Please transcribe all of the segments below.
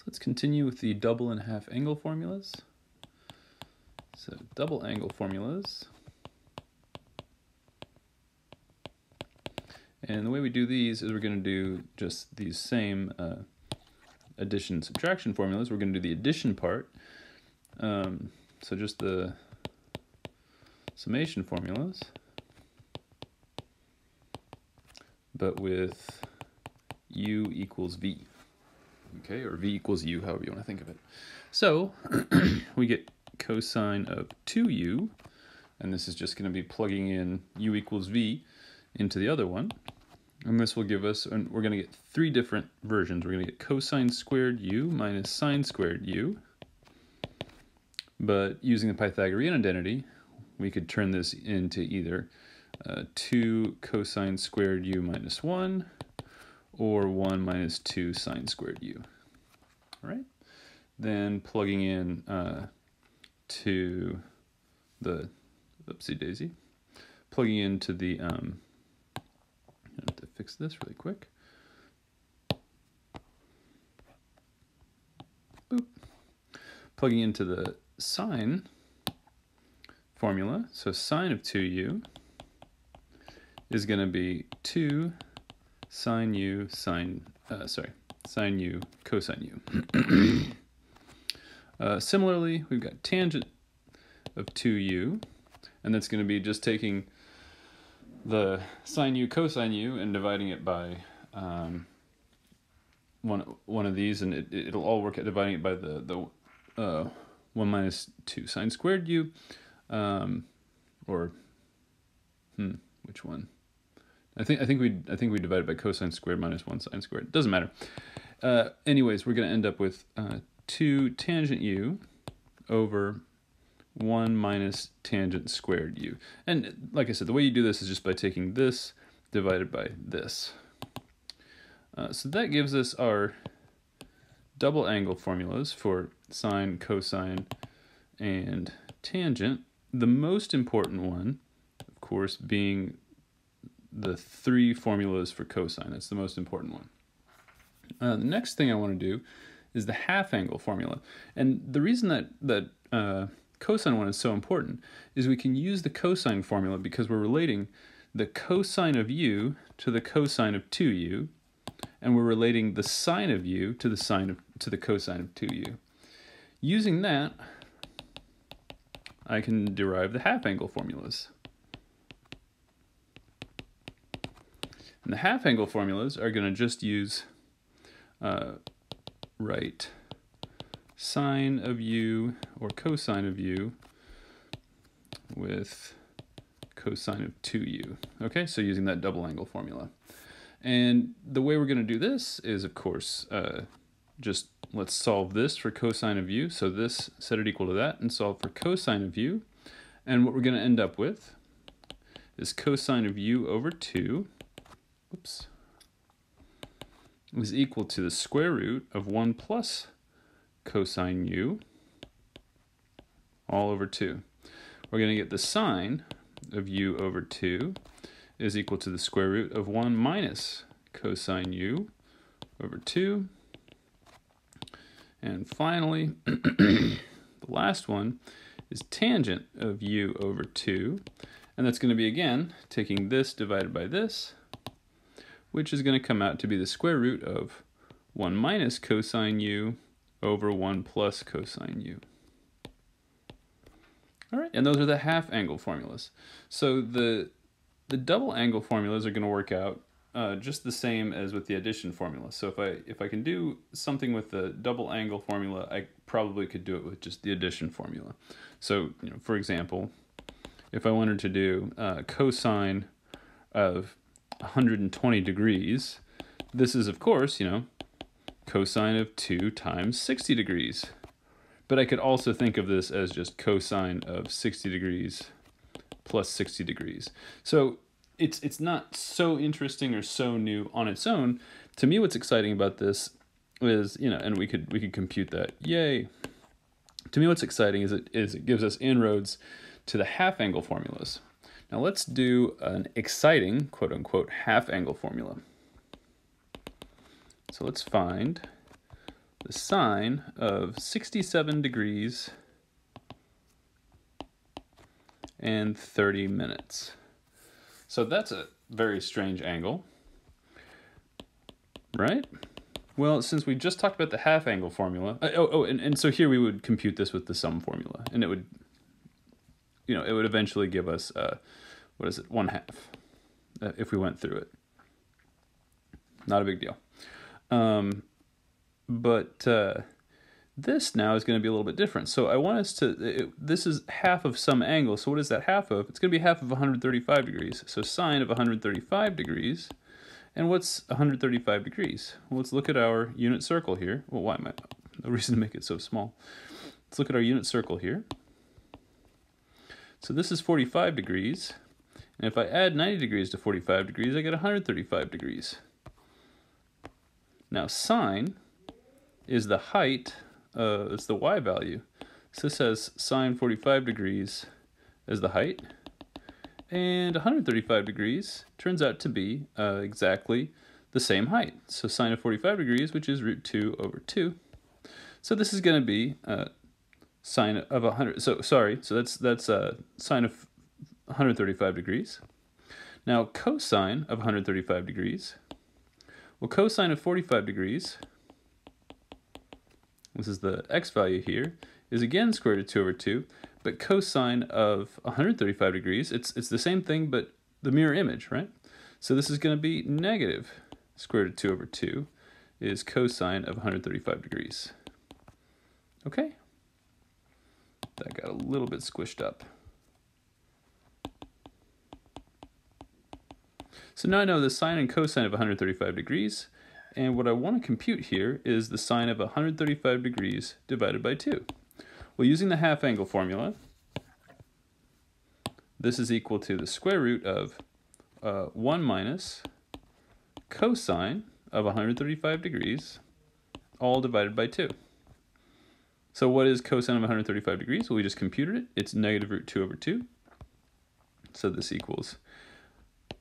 So let's continue with the double and half angle formulas. So double angle formulas. And the way we do these is we're going to do just these same uh, addition subtraction formulas. We're going to do the addition part. Um, so just the summation formulas, but with u equals v, okay, or v equals u, however you want to think of it. So we get cosine of 2u, and this is just going to be plugging in u equals v into the other one. And this will give us, and we're going to get three different versions. We're going to get cosine squared u minus sine squared u. But using the Pythagorean identity, we could turn this into either uh, 2 cosine squared u minus 1 or 1 minus 2 sine squared u. All right? Then plugging in uh, to the, oopsie daisy, plugging into the um, have to fix this really quick. Boop. Plugging into the sine formula. So sine of 2u is going to be 2 sine u sine, uh, sorry, sine u cosine u. uh, similarly, we've got tangent of 2u, and that's going to be just taking the sine u cosine u and dividing it by um, one one of these, and it, it'll all work at dividing it by the the uh, one minus two sine squared u, um, or hmm, which one? I think I think we I think we divided by cosine squared minus one sine squared. Doesn't matter. Uh, anyways, we're going to end up with uh, two tangent u over 1 minus tangent squared u. And like I said, the way you do this is just by taking this divided by this. Uh, so that gives us our double angle formulas for sine, cosine, and tangent. The most important one, of course, being the three formulas for cosine. That's the most important one. Uh, the next thing I want to do is the half angle formula. And the reason that, that uh, cosine one is so important is we can use the cosine formula because we're relating the cosine of u to the cosine of 2u, and we're relating the sine of u to the sine of to the cosine of 2u. Using that, I can derive the half angle formulas. And the half angle formulas are going to just use uh, right sine of u or cosine of u with cosine of 2u. Okay, so using that double angle formula. And the way we're going to do this is, of course, uh, just let's solve this for cosine of u. So this, set it equal to that, and solve for cosine of u. And what we're going to end up with is cosine of u over 2, whoops, is equal to the square root of 1 plus cosine u all over 2. We're going to get the sine of u over 2 is equal to the square root of 1 minus cosine u over 2. And finally, the last one is tangent of u over 2. And that's going to be, again, taking this divided by this, which is going to come out to be the square root of 1 minus cosine u over 1 plus cosine u. All right, and those are the half angle formulas. So the, the double angle formulas are going to work out uh, just the same as with the addition formula. So if I if I can do something with the double angle formula, I probably could do it with just the addition formula. So you know, for example, if I wanted to do uh, cosine of 120 degrees, this is of course you know cosine of 2 times 60 degrees. But I could also think of this as just cosine of 60 degrees plus 60 degrees. So it's it's not so interesting or so new on its own. To me what's exciting about this is, you know, and we could we could compute that. Yay. To me what's exciting is it is it gives us inroads to the half angle formulas. Now let's do an exciting quote unquote half angle formula. So let's find the sine of 67 degrees and 30 minutes. So that's a very strange angle, right? Well, since we just talked about the half angle formula, uh, oh, oh and, and so here we would compute this with the sum formula, and it would, you know, it would eventually give us, uh, what is it, one half, uh, if we went through it. Not a big deal. Um, but uh, this now is going to be a little bit different. So I want us to, it, this is half of some angle. So what is that half of? It's going to be half of 135 degrees. So sine of 135 degrees. And what's 135 degrees? Well, let's look at our unit circle here. Well, why am I, no reason to make it so small. Let's look at our unit circle here. So this is 45 degrees. And if I add 90 degrees to 45 degrees, I get 135 degrees. Now sine is the height, uh, it's the y value. So this has sine 45 degrees as the height. And 135 degrees turns out to be uh, exactly the same height. So sine of 45 degrees, which is root 2 over 2. So this is going to be uh, sine of 100. So sorry, so that's that's a sine of 135 degrees. Now cosine of 135 degrees well, cosine of 45 degrees, this is the x value here, is again square root of 2 over 2, but cosine of 135 degrees, it's, it's the same thing, but the mirror image, right? So this is going to be negative square root of 2 over 2 is cosine of 135 degrees. Okay? That got a little bit squished up. So now I know the sine and cosine of 135 degrees, and what I want to compute here is the sine of 135 degrees divided by 2. Well, using the half angle formula, this is equal to the square root of uh, 1 minus cosine of 135 degrees, all divided by 2. So what is cosine of 135 degrees? Well, we just computed it. It's negative root 2 over 2. So this equals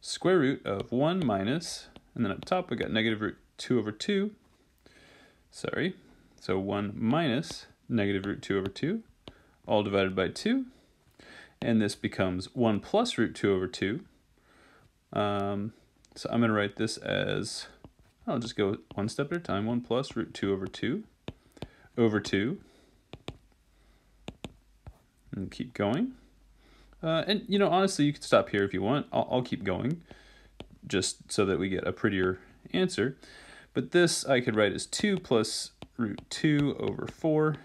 square root of 1 minus, and then up top we got negative root 2 over 2. Sorry, so 1 minus negative root 2 over 2, all divided by 2. And this becomes 1 plus root 2 over 2. Um, so I'm going to write this as, I'll just go one step at a time, 1 plus root 2 over 2 over 2. And keep going. Uh, and, you know, honestly, you can stop here if you want. I'll, I'll keep going just so that we get a prettier answer. But this I could write as 2 plus root 2 over 4.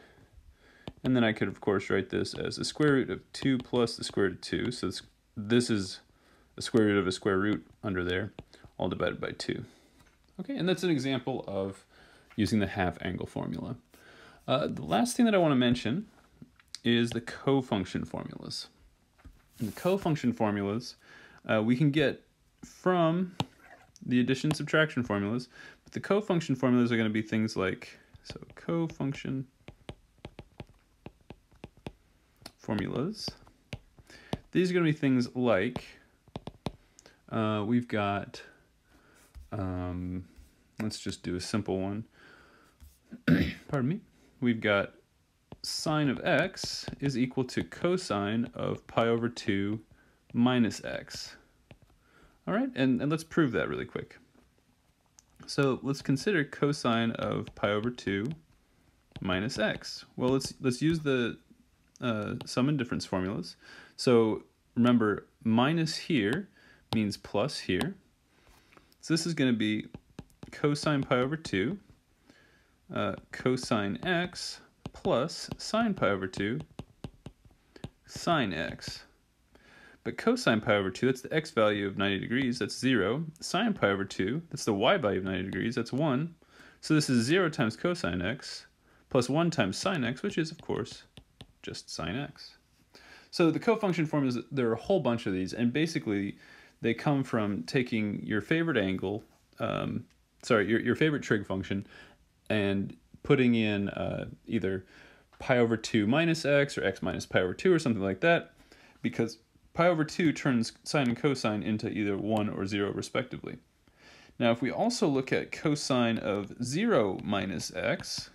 And then I could, of course, write this as the square root of 2 plus the square root of 2. So this, this is the square root of a square root under there, all divided by 2. Okay, and that's an example of using the half angle formula. Uh, the last thing that I want to mention is the cofunction formulas. And the cofunction formulas uh, we can get from the addition subtraction formulas, but the cofunction formulas are going to be things like, so cofunction formulas. These are going to be things like, uh, we've got, um, let's just do a simple one. Pardon me. We've got sine of x is equal to cosine of pi over 2 minus x. All right, and, and let's prove that really quick. So let's consider cosine of pi over 2 minus x. Well, let's, let's use the uh, sum and difference formulas. So remember, minus here means plus here. So this is going to be cosine pi over 2, uh, cosine x plus sine pi over 2 sine x. But cosine pi over 2, that's the x value of 90 degrees, that's 0. Sine pi over 2, that's the y value of 90 degrees, that's 1. So this is 0 times cosine x plus 1 times sine x, which is, of course, just sine x. So the cofunction form is there are a whole bunch of these, and basically they come from taking your favorite angle, um, sorry, your, your favorite trig function, and putting in uh, either pi over 2 minus x or x minus pi over 2 or something like that, because pi over 2 turns sine and cosine into either 1 or 0 respectively. Now if we also look at cosine of 0 minus x,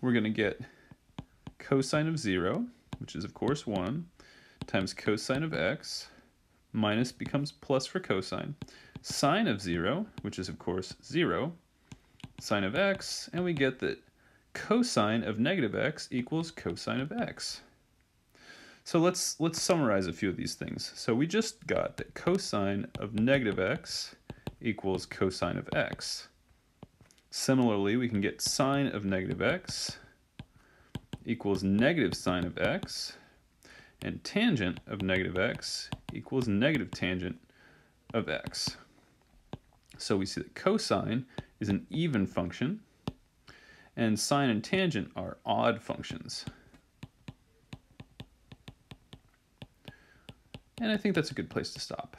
we're going to get cosine of 0, which is of course 1, times cosine of x, minus becomes plus for cosine, sine of 0, which is of course 0, sine of x, and we get that cosine of negative x equals cosine of x. So let's let's summarize a few of these things. So we just got that cosine of negative x equals cosine of x. Similarly, we can get sine of negative x equals negative sine of x, and tangent of negative x equals negative tangent of x. So we see that cosine is an even function, and sine and tangent are odd functions. And I think that's a good place to stop.